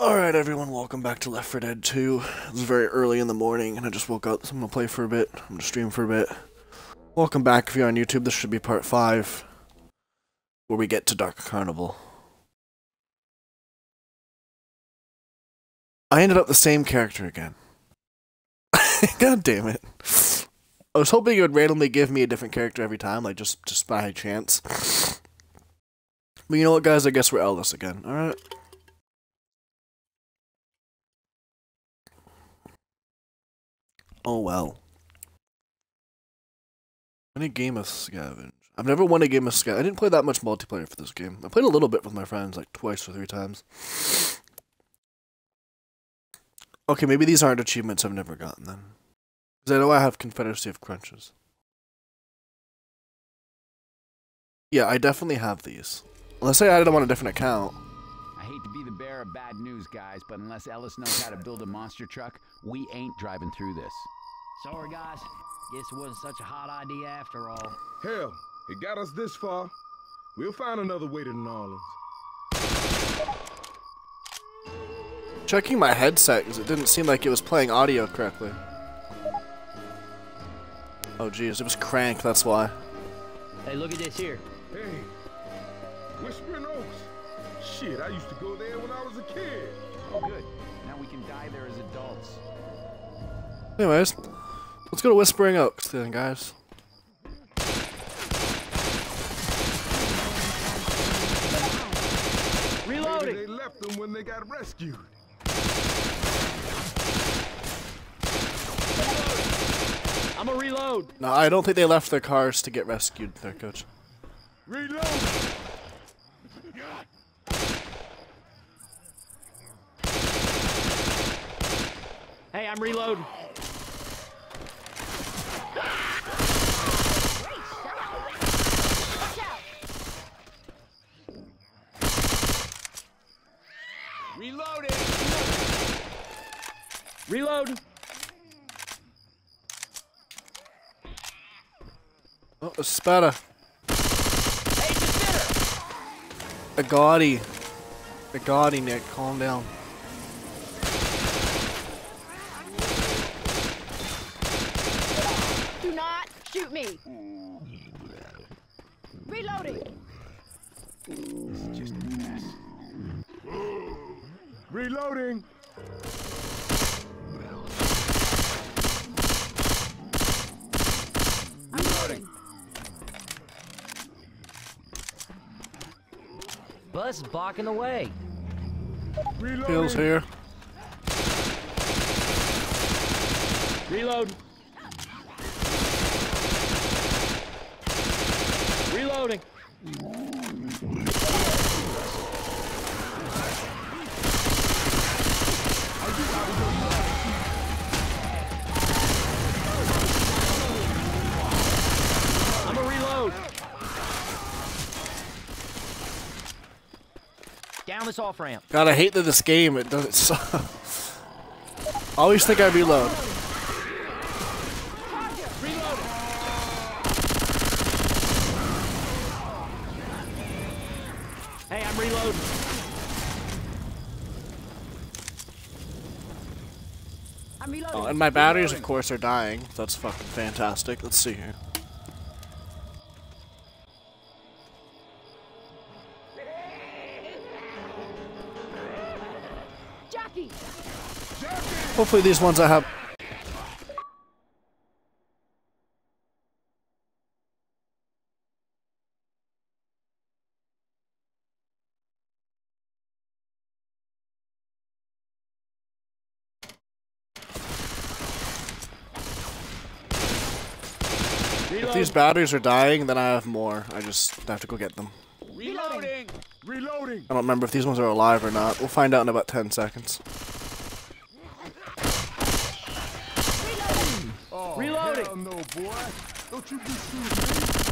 Alright everyone, welcome back to Left 4 Dead 2. It's very early in the morning and I just woke up, so I'm gonna play for a bit. I'm gonna stream for a bit. Welcome back if you're on YouTube, this should be part 5. Where we get to Dark Carnival. I ended up the same character again. God damn it. I was hoping it would randomly give me a different character every time, like just, just by chance. But you know what guys, I guess we're Ellis again, alright? Oh well. Any game of scavenge. I've never won a game of scavenge. I didn't play that much multiplayer for this game. I played a little bit with my friends, like twice or three times. Okay, maybe these aren't achievements I've never gotten then. Because I know I have Confederacy of Crunches. Yeah, I definitely have these. Let's say I added them on a different account. I hate to be the bearer of bad news, guys, but unless Ellis knows how to build a monster truck, we ain't driving through this. Sorry, guys. Guess it wasn't such a hot idea after all. Hell, it got us this far. We'll find another way to New Orleans. Checking my headset because it didn't seem like it was playing audio correctly. Oh geez, it was crank, that's why. Hey, look at this here. Hey, Whispering Oaks. Shit, I used to go there when I was a kid. Oh, good. Now we can die there as adults. Anyways, let's go to Whispering Oaks then, guys. Maybe they left them when they got rescued. I'm a reload! No, I don't think they left their cars to get rescued there, coach. Reload! Hey, I'm reloading. Reloading! Reload! Oh, a Spitter. Hey! A gaudy. A gaudy, Nick. Calm down. Do not shoot me. Reloading. Just a mess. Reloading! I'm reloading. Bus is blocking the way. Reloading! Feels here. Reload! Reloading! Down this off ramp. God, I hate that this game, it doesn't. Always think I reload. Reloading. I'm reloading. Oh, and my batteries, of course, are dying. That's fucking fantastic. Let's see here. Jackie. Hopefully these ones I have... If these batteries are dying, then I have more. I just have to go get them. Reloading! Reloading! I don't remember if these ones are alive or not. We'll find out in about 10 seconds. Oh, Reloading. hell no, boy. Don't you be shooting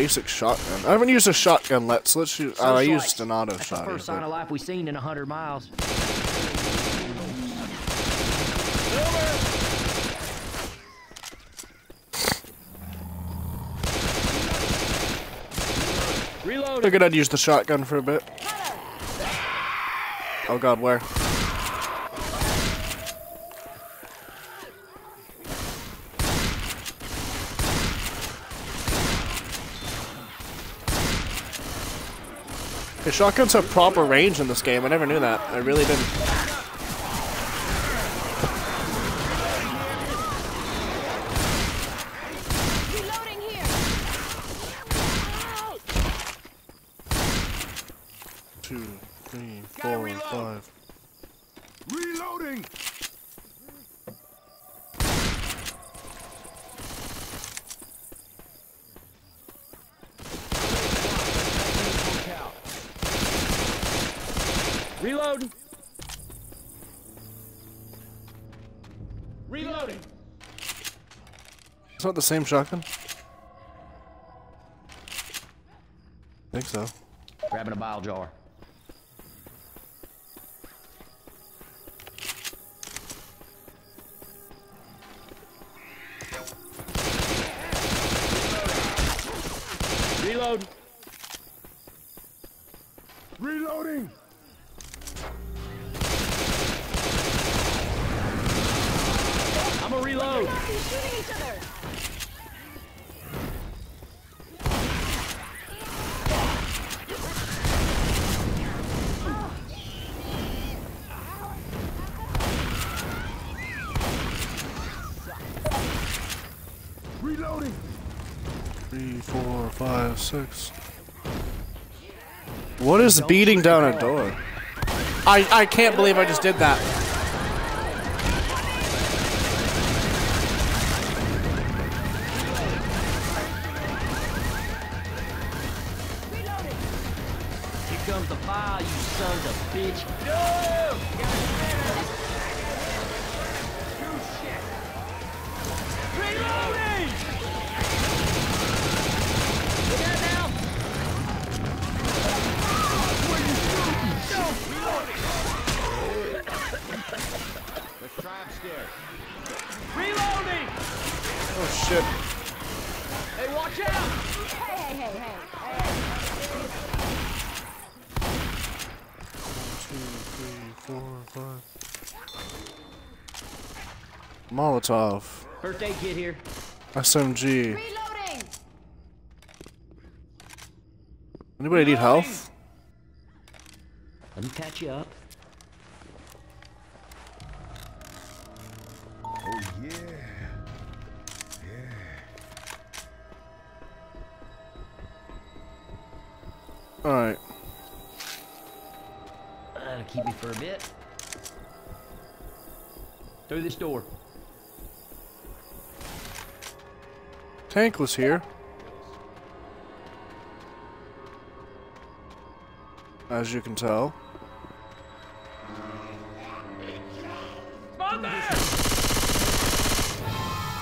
basic shotgun. I haven't used a shotgun let, so let's shoot. uh, I used an auto That's shot. The first sign of life we've seen in a 100 miles. Reload. I figured I'd use the shotgun for a bit. Oh god, where? The shotguns have proper range in this game. I never knew that. I really didn't. Reloading here. Two, three, four, five. Reloading! Reloading. Reloading. It's not the same shotgun? think so. Grabbing a bile jar. Reload. Reloading! I'm a reload. Stop you shooting each other. Reloading! Three, four, five, six. What is beating down a door? I I can't believe I just did that. Here comes the fire, you sons of bitch. No! Oh shit. Hey, watch out! Hey, hey, hey, hey. Two, three, four, five. Molotov. First aid kit here. SMG. Reloading. Anybody need health? Let me patch you up. Alright. That'll keep me for a bit. Through this door. Tank was here. As you can tell.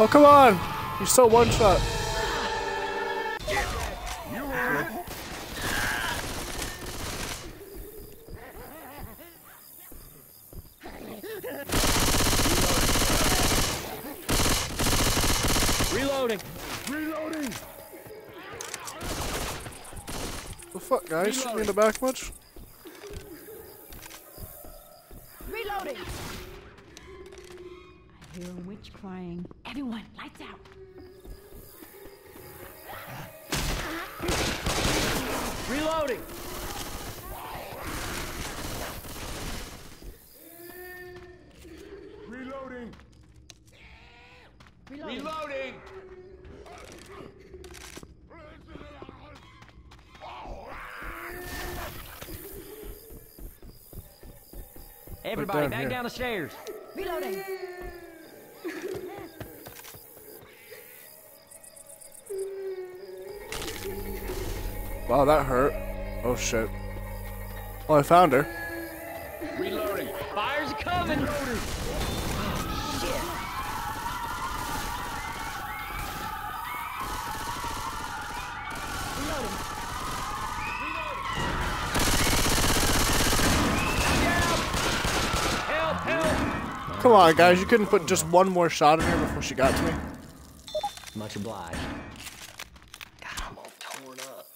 Oh, come on! You still one shot. Reloading. Reloading! The fuck, guys? Me in the back much? Reloading. I hear a witch crying. Everyone, lights out. Reloading. Reloading! Reloading. Reloading! Everybody, down back here. down the stairs. Reloading. Wow, that hurt. Oh shit. Well, I found her. Reloading! Fire's coming. Reloading. Come on, guys. You couldn't put just one more shot in here before she got to me? Much obliged. God, I'm all torn up.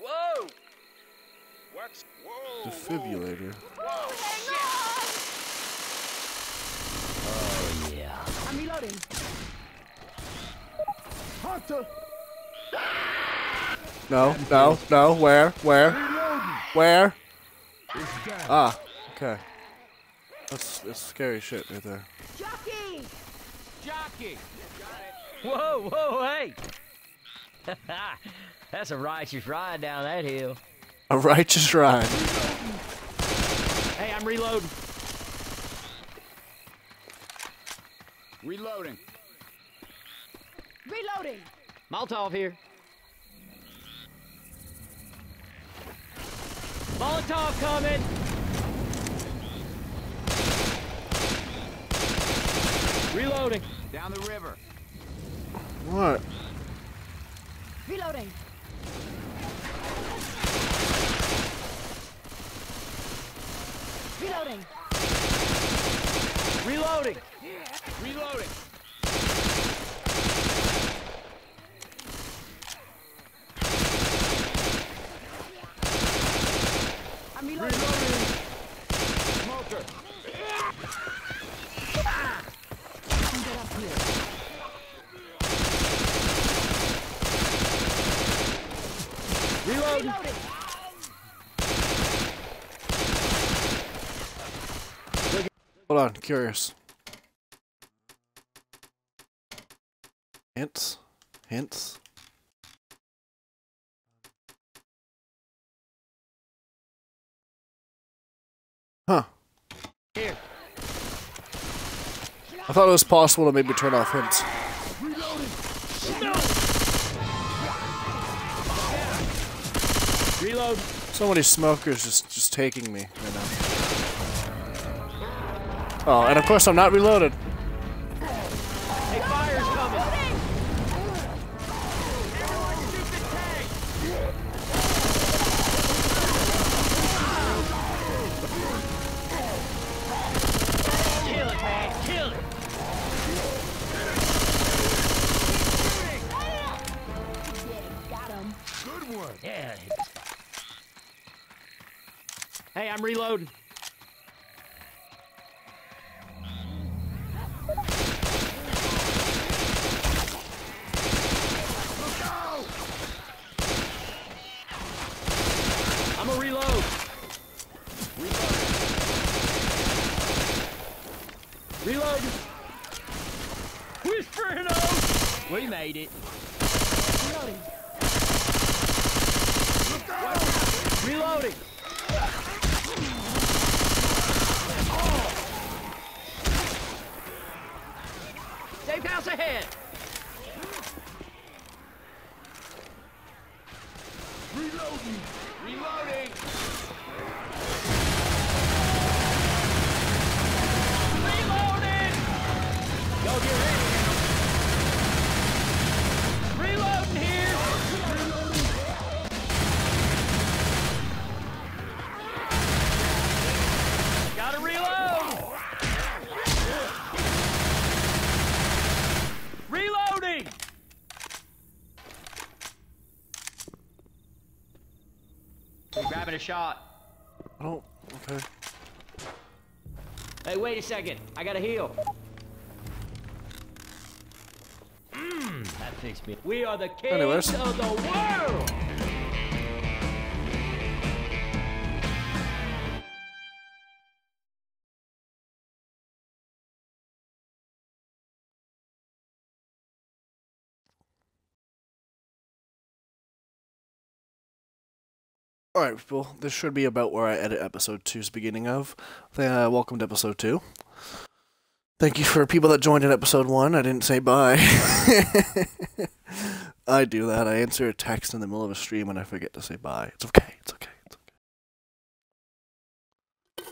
Whoa! What's... Whoa! Defibrillator. Whoa, oh, yeah. I'm reloading. Hunter! No, no, no. Where? Where? Where? Ah, okay. That's, that's scary shit right there. Jockey! Jockey! Whoa, whoa, hey! That's a righteous ride down that hill. A righteous ride. Hey, I'm reloading. Reloading. Reloading! Molotov here. Molotov coming! Reloading. Down the river. What? Reloading! Reloading! Reloading. Reloading. I'm reloading! Smoker. Can get up here. Reloading. Reloading! Hold on, curious. Hints? Hints? Huh. Here. I thought it was possible to maybe turn off hints. Reload. So many smokers just just taking me right now. Oh, and of course I'm not reloaded. Hey, fire's coming. Kill it, man. Kill it. Got him. Good one. Yeah. Hey, I'm reloading. We made it. Reloading! Reloading. Safe house. Reloading. Reloading. Shot. Oh, okay. Hey, wait a second. I gotta heal. Mmm, that fixed me. We are the kings Anyways. of the world. Alright, people, this should be about where I edit episode two's beginning of. Uh, welcome to episode two. Thank you for people that joined in episode one. I didn't say bye. I do that. I answer a text in the middle of a stream and I forget to say bye. It's okay. It's okay. It's okay.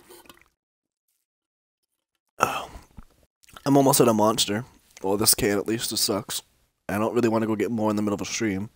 Oh. I'm almost at a monster. Well, this can at least. It sucks. I don't really want to go get more in the middle of a stream.